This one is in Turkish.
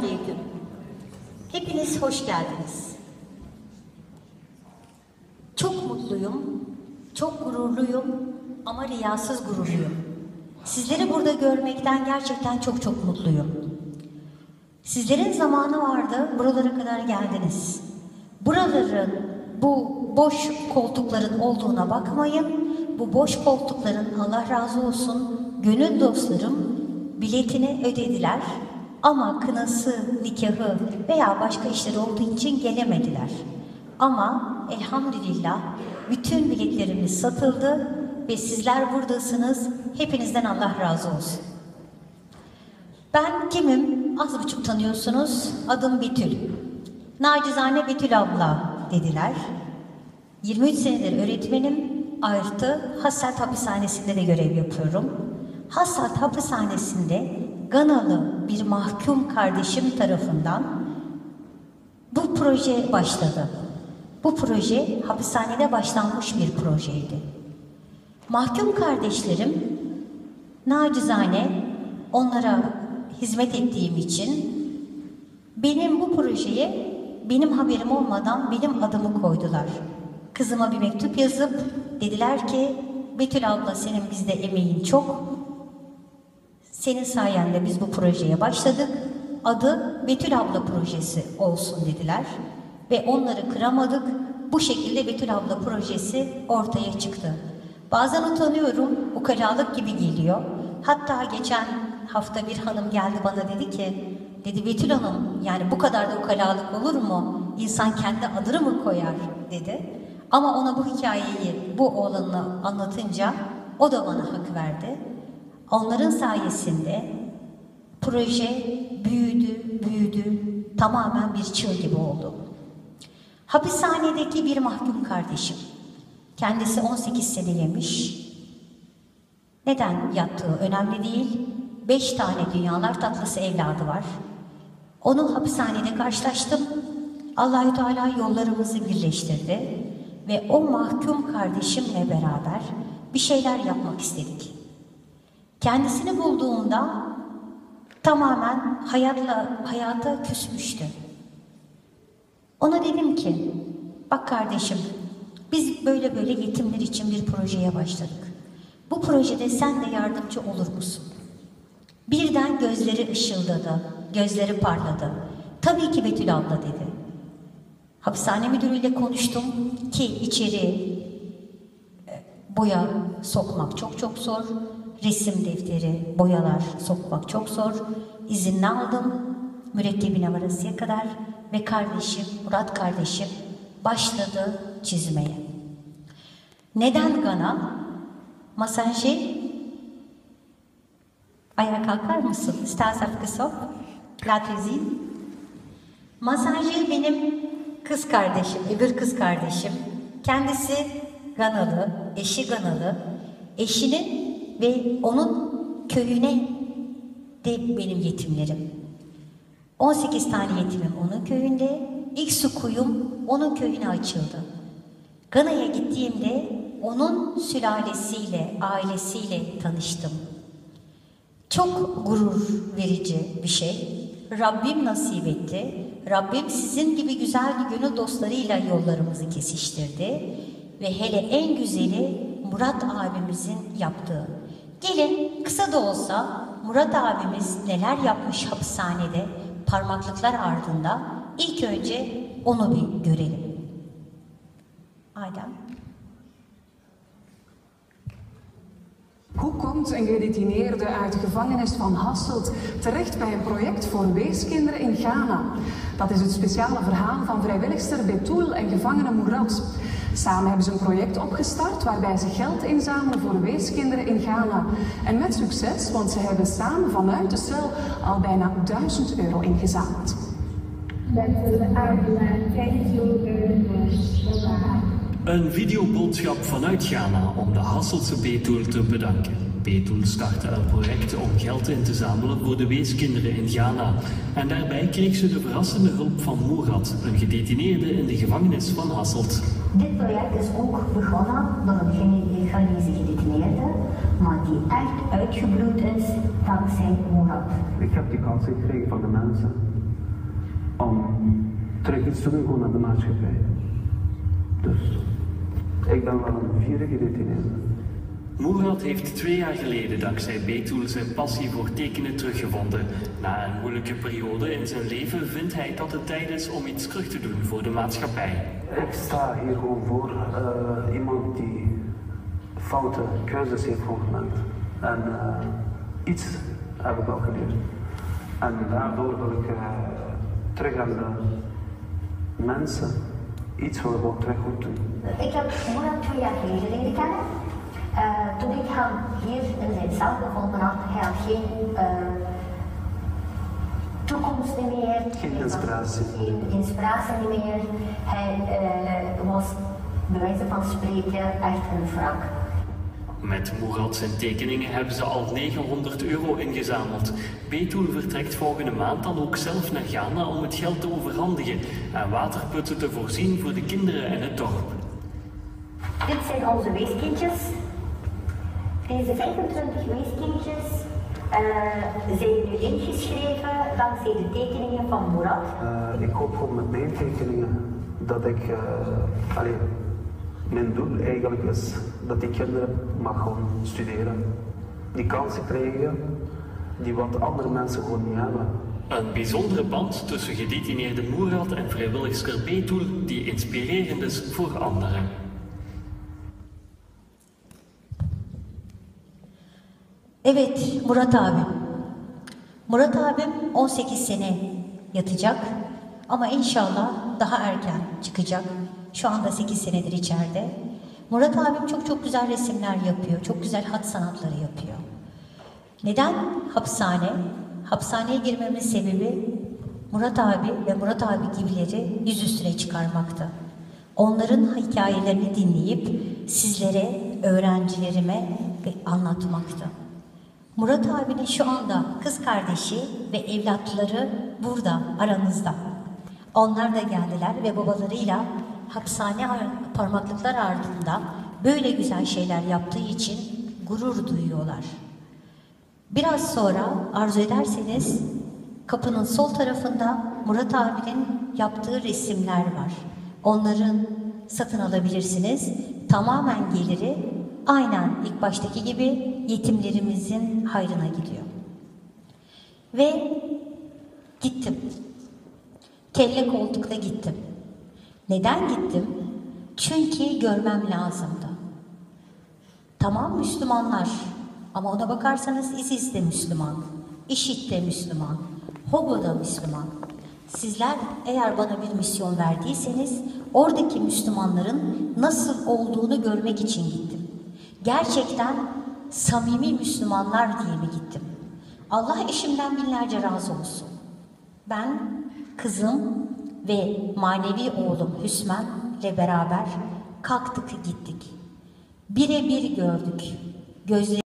Aleyküm. Hepiniz hoş geldiniz. Çok mutluyum, çok gururluyum ama riyasız gururluyum. Sizleri burada görmekten gerçekten çok çok mutluyum. Sizlerin zamanı vardı, buralara kadar geldiniz. Buraların, bu boş koltukların olduğuna bakmayın. Bu boş koltukların Allah razı olsun gönül dostlarım biletini ödediler. Ama kınası, nikahı veya başka işler olduğu için gelemediler. Ama elhamdülillah bütün biletlerimiz satıldı ve sizler buradasınız. Hepinizden Allah razı olsun. Ben kimim? Az buçuk tanıyorsunuz. Adım Betül. Nacizane Betül abla dediler. 23 senedir öğretmenim. Artı Hassat Hapishanesi'nde de görev yapıyorum. Hassat Hapishanesi'nde Ganalı bir mahkum kardeşim tarafından bu proje başladı. Bu proje hapishanede başlanmış bir projeydi. Mahkum kardeşlerim nacizane onlara hizmet ettiğim için benim bu projeye benim haberim olmadan benim adımı koydular. Kızıma bir mektup yazıp dediler ki Betül abla senin bizde emeğin çok. Senin sayende biz bu projeye başladık. Adı Betül abla projesi olsun dediler. Ve onları kıramadık. Bu şekilde Betül abla projesi ortaya çıktı. Bazen utanıyorum, ukalalık gibi geliyor. Hatta geçen hafta bir hanım geldi bana dedi ki, dedi Betül Hanım yani bu kadar da ukalalık olur mu? İnsan kendi adını mı koyar dedi. Ama ona bu hikayeyi, bu oğlanı anlatınca o da bana hak verdi. Onların sayesinde proje büyüdü, büyüdü, tamamen bir çığ gibi oldu. Hapishanedeki bir mahkum kardeşim. Kendisi 18 sene yemiş. Neden yattığı önemli değil. Beş tane dünyalar tatlısı evladı var. Onu hapishanede karşılaştım. Allahü Teala yollarımızı birleştirdi ve o mahkum kardeşimle beraber bir şeyler yapmak istedik. Kendisini bulduğunda tamamen hayatla hayata küsmüştü. Ona dedim ki, bak kardeşim, biz böyle böyle yetimler için bir projeye başladık. Bu projede sen de yardımcı olur musun? Birden gözleri ışıldadı, gözleri parladı. Tabii ki Betül abla dedi. Hapishane müdürüyle konuştum ki içeri e, boya sokmak çok çok zor. Resim defteri, boyalar sokmak çok zor. İzinli aldım. Mürekkebine varasıya kadar ve kardeşim, Murat kardeşim başladı çizmeye. Neden Gana? Masajı Ayağa kalkar mısın? Estás afkısop? La tezine. Masajı benim kız kardeşim, öbür kız kardeşim. Kendisi Ganalı, eşi Ganalı. Eşinin ve onun köyüne de benim yetimlerim. 18 tane yetimim onun köyünde. İlk su kuyum onun köyüne açıldı. Gana'ya gittiğimde onun sülalesiyle, ailesiyle tanıştım. Çok gurur verici bir şey. Rabbim nasip etti. Rabbim sizin gibi güzel gönül dostlarıyla yollarımızı kesiştirdi. Ve hele en güzeli Murat abimizin yaptığı. Gelin kısa da olsa Murat abimiz neler yapmış hapishanede parmaklıklar ardında ilk önce onu bir görelim. Adem. Hoe komt een gedetineerde uit de gevangenis van Hasselt terecht bij een project voor weeskinderen in Ghana? Dat is het speciale verhaal van vrijwilligster Betul en gevangene Murat. Samen hebben ze een project opgestart waarbij ze geld inzamelen voor weeskinderen in Ghana. En met succes, want ze hebben samen vanuit de cel al bijna 1000 euro ingezameld. Een videoboodschap vanuit Ghana om de Hasseltse Beetoel te bedanken. Beetoel startte een project om geld in te zamelen voor de weeskinderen in Ghana. En daarbij kreeg ze de verrassende hulp van Murat, een gedetineerde in de gevangenis van Hasselt. Dit project is ook begonnen door een Ghanese gedetineerde, maar die echt uitgebloeid is dankzij Murat. Ik heb die kans gekregen van de mensen om terug iets te doen aan de maatschappij. Dus ik ben wel een vierde gedetineerde. Moerad heeft twee jaar geleden dankzij Betul zijn passie voor tekenen teruggevonden. Na een moeilijke periode in zijn leven vindt hij dat het tijd is om iets terug te doen voor de maatschappij. Ik sta hier gewoon voor eh, iemand die foute keuzes heeft gewoon gemaakt. En eh, iets heb ik wel geleerd. En daardoor wil ik eh, terug aan de mensen iets ik ook terug goed doen. Ik heb Murat twee jaar geleden leren kennen. Eh, toen ik hem hier in zijn cel gevonden had, hij had geen eh, toekomst meer. Geen inspiratie. Geen inspiratie meer. Hij eh, was, bij wijze van spreken, echt een wrak. Met Moerad zijn tekeningen hebben ze al 900 euro ingezameld. Betul vertrekt volgende maand dan ook zelf naar Ghana om het geld te overhandigen en waterputten te voorzien voor de kinderen en het dorp. Dit zijn onze weeskindjes. Deze 25 weeskindjes eh, zijn nu ingeschreven dankzij de tekeningen van Murat. Eh, ik hoop gewoon met mijn tekeningen dat ik, eh allee, mijn doel eigenlijk is dat die kinderen mag gewoon studeren. Die kansen krijgen die wat andere mensen gewoon niet hebben. Een bijzondere band tussen gedetineerde Moerad en vrijwilligster Betul die inspirerend is voor anderen. Evet Murat abim. Murat abim 18 sene yatacak ama inşallah daha erken çıkacak. Şu anda 8 senedir içeride. Murat abim çok çok güzel resimler yapıyor. Çok güzel hat sanatları yapıyor. Neden hapishane? Hapishaneye girmemin sebebi Murat abi ve Murat abi gibileri yüz üstüne çıkarmaktı. Onların hikayelerini dinleyip sizlere, öğrencilerime anlatmaktı. Murat abinin şu anda kız kardeşi ve evlatları burada aranızda. Onlar da geldiler ve babalarıyla hapishane ar- parmaklıklar ardında böyle güzel şeyler yaptığı için gurur duyuyorlar. Biraz sonra arzu ederseniz kapının sol tarafında Murat abinin yaptığı resimler var. Onların satın alabilirsiniz. Tamamen geliri aynen ilk baştaki gibi yetimlerimizin hayrına gidiyor. Ve gittim. Kelle koltukla gittim. Neden gittim? Çünkü görmem lazımdı. Tamam Müslümanlar ama ona bakarsanız ISIS de Müslüman, IŞİD de Müslüman, Hogo da Müslüman. Sizler eğer bana bir misyon verdiyseniz oradaki Müslümanların nasıl olduğunu görmek için gittim. Gerçekten samimi Müslümanlar diye mi gittim? Allah eşimden binlerce razı olsun. Ben, kızım ve manevi oğlum Hüsmen'le beraber kalktık gittik. Birebir gördük. Gözleri